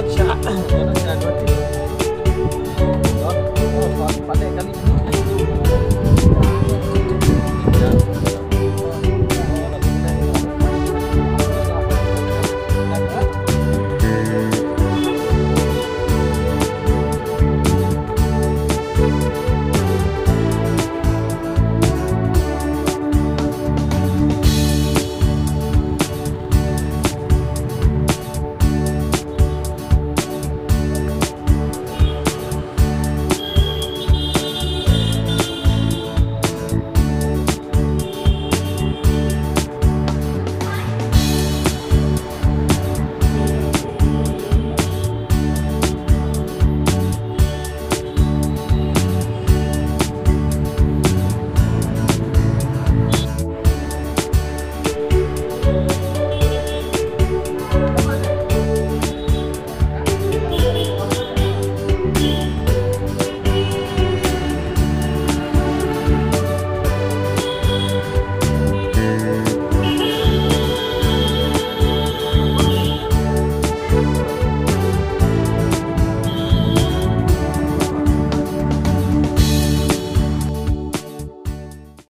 meron siya. Meron siya. Berarti. Oh, oh, pandai kali.